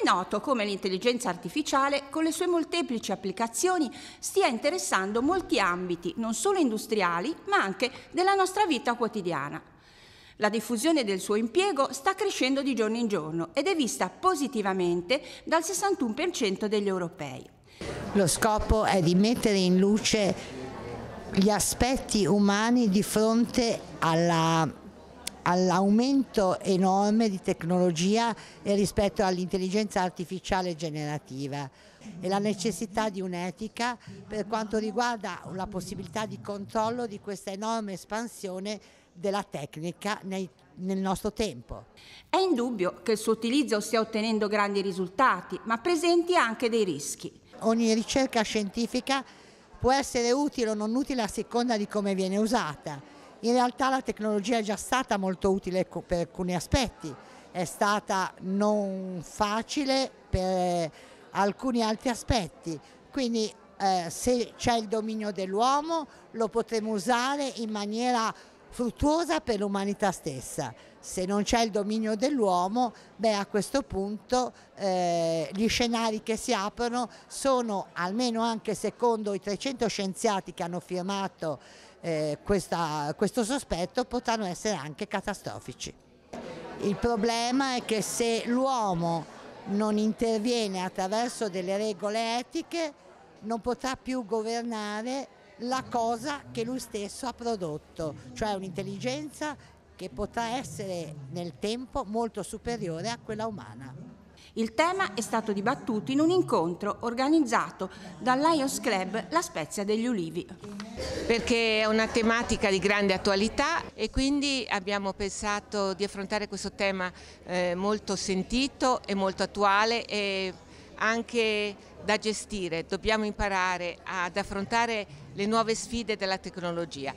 è noto come l'intelligenza artificiale, con le sue molteplici applicazioni, stia interessando molti ambiti, non solo industriali, ma anche della nostra vita quotidiana. La diffusione del suo impiego sta crescendo di giorno in giorno ed è vista positivamente dal 61% degli europei. Lo scopo è di mettere in luce gli aspetti umani di fronte alla all'aumento enorme di tecnologia e rispetto all'intelligenza artificiale generativa e la necessità di un'etica per quanto riguarda la possibilità di controllo di questa enorme espansione della tecnica nei, nel nostro tempo. È indubbio che il suo utilizzo stia ottenendo grandi risultati, ma presenti anche dei rischi. Ogni ricerca scientifica può essere utile o non utile a seconda di come viene usata in realtà la tecnologia è già stata molto utile per alcuni aspetti, è stata non facile per alcuni altri aspetti, quindi eh, se c'è il dominio dell'uomo lo potremo usare in maniera fruttuosa per l'umanità stessa. Se non c'è il dominio dell'uomo, beh a questo punto eh, gli scenari che si aprono sono, almeno anche secondo i 300 scienziati che hanno firmato eh, questa, questo sospetto potranno essere anche catastrofici. Il problema è che se l'uomo non interviene attraverso delle regole etiche non potrà più governare la cosa che lui stesso ha prodotto, cioè un'intelligenza che potrà essere nel tempo molto superiore a quella umana. Il tema è stato dibattuto in un incontro organizzato dal Lions Club La Spezia degli Ulivi. Perché è una tematica di grande attualità e quindi abbiamo pensato di affrontare questo tema eh, molto sentito e molto attuale e anche da gestire. Dobbiamo imparare ad affrontare le nuove sfide della tecnologia.